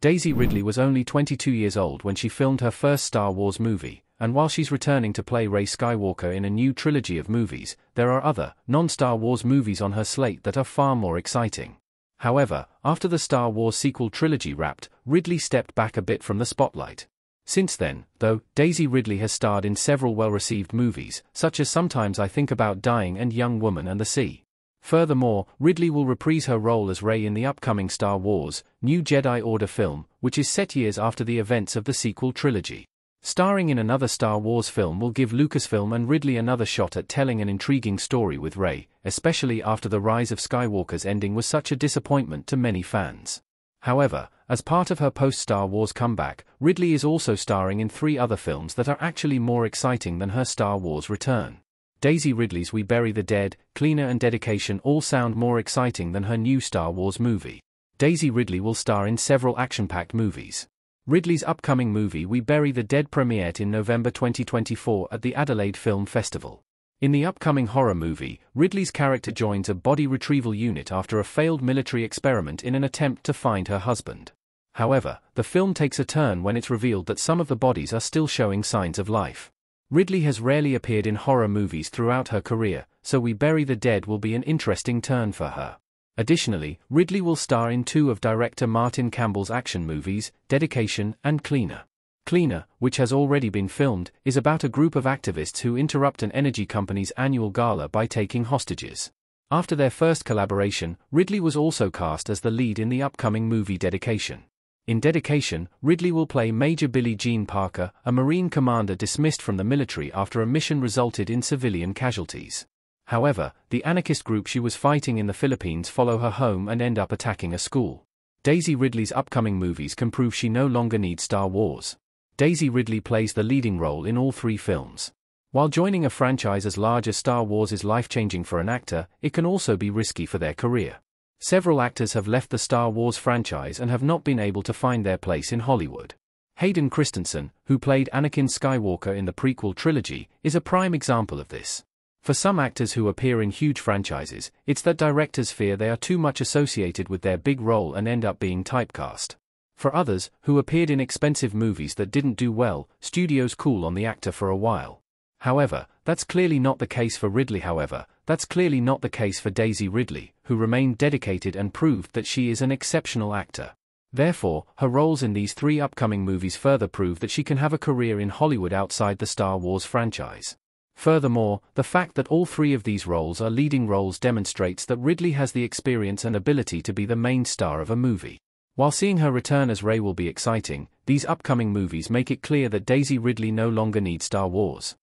Daisy Ridley was only 22 years old when she filmed her first Star Wars movie, and while she's returning to play Rey Skywalker in a new trilogy of movies, there are other, non-Star Wars movies on her slate that are far more exciting. However, after the Star Wars sequel trilogy wrapped, Ridley stepped back a bit from the spotlight. Since then, though, Daisy Ridley has starred in several well-received movies, such as Sometimes I Think About Dying and Young Woman and the Sea. Furthermore, Ridley will reprise her role as Rey in the upcoming Star Wars New Jedi Order film, which is set years after the events of the sequel trilogy. Starring in another Star Wars film will give Lucasfilm and Ridley another shot at telling an intriguing story with Rey, especially after the Rise of Skywalker's ending was such a disappointment to many fans. However, as part of her post-Star Wars comeback, Ridley is also starring in three other films that are actually more exciting than her Star Wars return. Daisy Ridley's We Bury the Dead, Cleaner and Dedication all sound more exciting than her new Star Wars movie. Daisy Ridley will star in several action-packed movies. Ridley's upcoming movie We Bury the Dead premiered in November 2024 at the Adelaide Film Festival. In the upcoming horror movie, Ridley's character joins a body retrieval unit after a failed military experiment in an attempt to find her husband. However, the film takes a turn when it's revealed that some of the bodies are still showing signs of life. Ridley has rarely appeared in horror movies throughout her career, so We Bury the Dead will be an interesting turn for her. Additionally, Ridley will star in two of director Martin Campbell's action movies, Dedication and Cleaner. Cleaner, which has already been filmed, is about a group of activists who interrupt an energy company's annual gala by taking hostages. After their first collaboration, Ridley was also cast as the lead in the upcoming movie Dedication. In Dedication, Ridley will play Major Billy Jean Parker, a Marine commander dismissed from the military after a mission resulted in civilian casualties. However, the anarchist group she was fighting in the Philippines follow her home and end up attacking a school. Daisy Ridley's upcoming movies can prove she no longer needs Star Wars. Daisy Ridley plays the leading role in all three films. While joining a franchise as large as Star Wars is life-changing for an actor, it can also be risky for their career. Several actors have left the Star Wars franchise and have not been able to find their place in Hollywood. Hayden Christensen, who played Anakin Skywalker in the prequel trilogy, is a prime example of this. For some actors who appear in huge franchises, it's that directors fear they are too much associated with their big role and end up being typecast. For others, who appeared in expensive movies that didn't do well, studios cool on the actor for a while. However, that's clearly not the case for Ridley however, that's clearly not the case for Daisy Ridley, who remained dedicated and proved that she is an exceptional actor. Therefore, her roles in these three upcoming movies further prove that she can have a career in Hollywood outside the Star Wars franchise. Furthermore, the fact that all three of these roles are leading roles demonstrates that Ridley has the experience and ability to be the main star of a movie. While seeing her return as Rey will be exciting, these upcoming movies make it clear that Daisy Ridley no longer needs Star Wars.